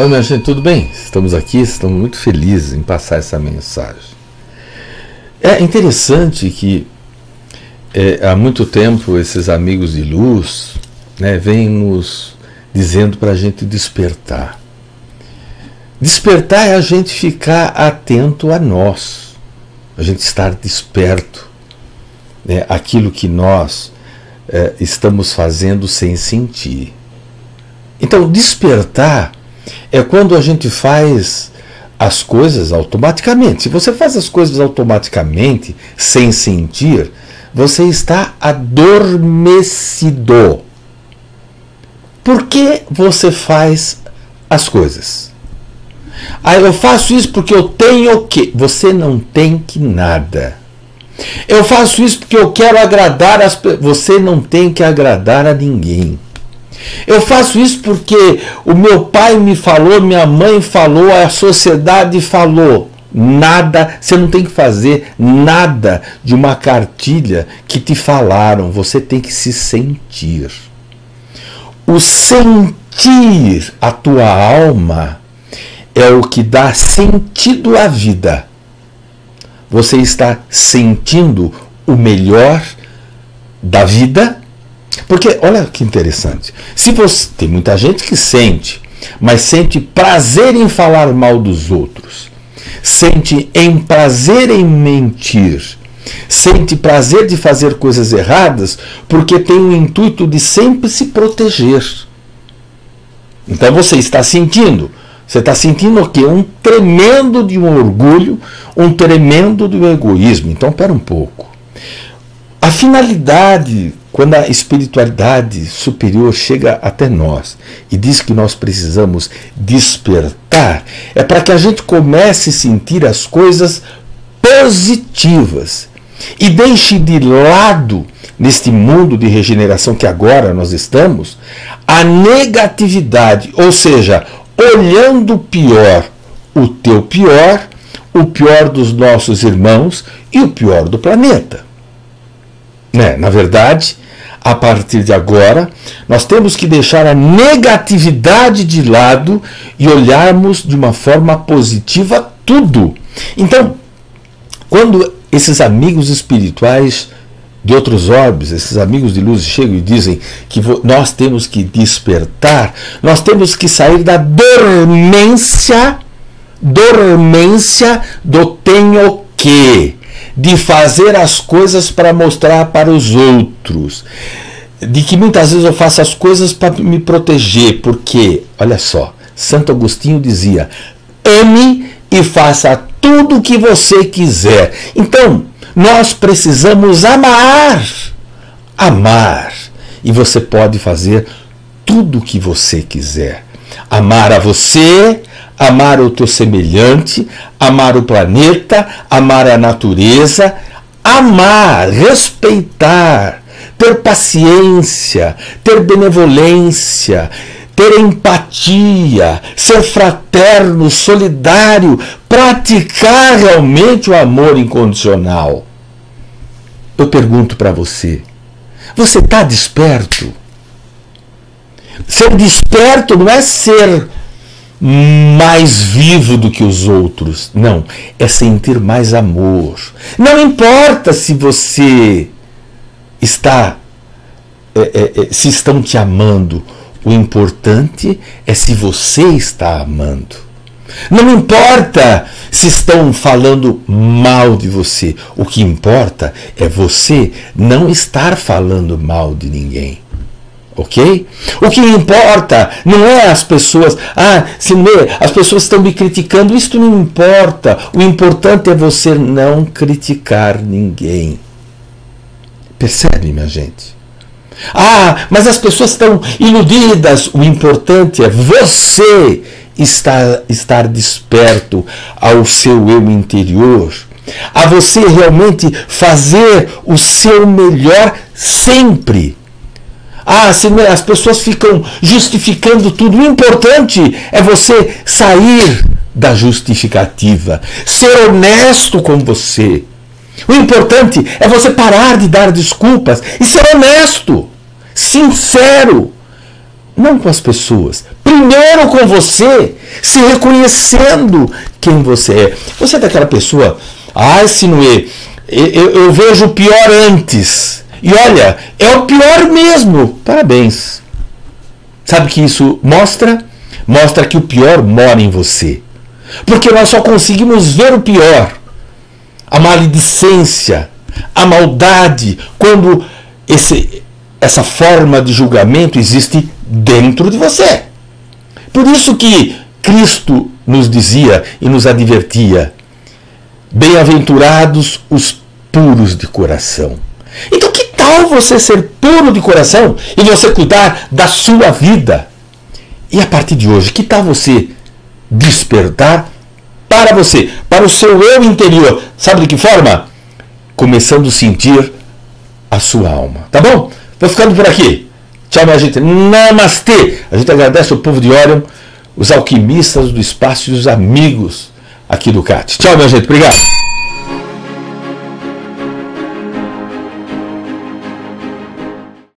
Oi, minha gente, tudo bem? Estamos aqui, estamos muito felizes em passar essa mensagem. É interessante que é, há muito tempo esses amigos de luz né, vêm nos dizendo para a gente despertar. Despertar é a gente ficar atento a nós, a gente estar desperto, né, aquilo que nós é, estamos fazendo sem sentir. Então, despertar é quando a gente faz as coisas automaticamente. Se você faz as coisas automaticamente, sem sentir, você está adormecido. Por que você faz as coisas? Ah, eu faço isso porque eu tenho o quê? Você não tem que nada. Eu faço isso porque eu quero agradar as. Você não tem que agradar a ninguém. Eu faço isso porque o meu pai me falou, minha mãe falou, a sociedade falou. Nada, você não tem que fazer nada de uma cartilha que te falaram, você tem que se sentir. O sentir a tua alma é o que dá sentido à vida. Você está sentindo o melhor da vida porque olha que interessante. Se você tem muita gente que sente, mas sente prazer em falar mal dos outros, sente em prazer em mentir, sente prazer de fazer coisas erradas, porque tem o intuito de sempre se proteger. Então você está sentindo, você está sentindo o quê? Um tremendo de um orgulho, um tremendo de um egoísmo. Então, espera um pouco. A finalidade quando a espiritualidade superior chega até nós e diz que nós precisamos despertar, é para que a gente comece a sentir as coisas positivas e deixe de lado, neste mundo de regeneração que agora nós estamos, a negatividade, ou seja, olhando o pior, o teu pior, o pior dos nossos irmãos e o pior do planeta. Né? Na verdade, a partir de agora, nós temos que deixar a negatividade de lado e olharmos de uma forma positiva tudo. Então, quando esses amigos espirituais de outros orbes, esses amigos de luz chegam e dizem que nós temos que despertar, nós temos que sair da dormência, dormência do tenho que de fazer as coisas para mostrar para os outros, de que muitas vezes eu faço as coisas para me proteger, porque, olha só, Santo Agostinho dizia: ame e faça tudo o que você quiser. Então, nós precisamos amar. Amar. E você pode fazer tudo o que você quiser. Amar a você, amar o teu semelhante, amar o planeta, amar a natureza, amar, respeitar, ter paciência, ter benevolência, ter empatia, ser fraterno, solidário, praticar realmente o amor incondicional. Eu pergunto para você: você está desperto? Ser desperto não é ser mais vivo do que os outros. Não, é sentir mais amor. Não importa se você está, é, é, é, se estão te amando. O importante é se você está amando. Não importa se estão falando mal de você. O que importa é você não estar falando mal de ninguém. Ok? O que importa não é as pessoas, ah, se lê, as pessoas estão me criticando, isso não importa. O importante é você não criticar ninguém. Percebe, minha gente? Ah, mas as pessoas estão iludidas. O importante é você estar, estar desperto ao seu eu interior, a você realmente fazer o seu melhor sempre ah, as pessoas ficam justificando tudo. O importante é você sair da justificativa, ser honesto com você. O importante é você parar de dar desculpas e ser honesto, sincero. não com as pessoas. Primeiro com você, se reconhecendo quem você é. Você é daquela pessoa, ah, Sinuê, eu, eu vejo o pior antes. E olha, é o pior mesmo. Parabéns. Sabe o que isso mostra? Mostra que o pior mora em você. Porque nós só conseguimos ver o pior, a maledicência, a maldade, quando esse, essa forma de julgamento existe dentro de você. Por isso que Cristo nos dizia e nos advertia: Bem-aventurados os puros de coração. Então, que tal você ser puro de coração e você cuidar da sua vida? E a partir de hoje, que tal você despertar para você, para o seu eu interior? Sabe de que forma? Começando a sentir a sua alma. Tá bom? Vou ficando por aqui. Tchau, minha gente. Namastê. A gente agradece o povo de Orion, os alquimistas do espaço e os amigos aqui do CAT. Tchau, minha gente. Obrigado.